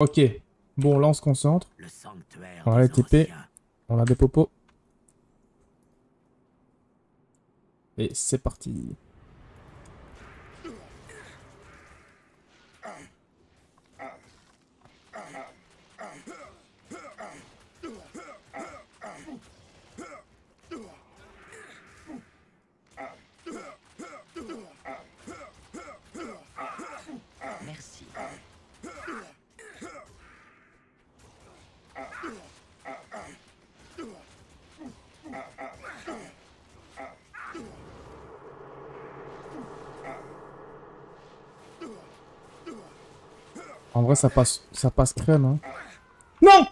Ok. Bon, là, on se concentre. Le sanctuaire On a les TP. On a des popos. Et c'est parti. Merci. En vrai, ça passe, ça passe crème, hein. Non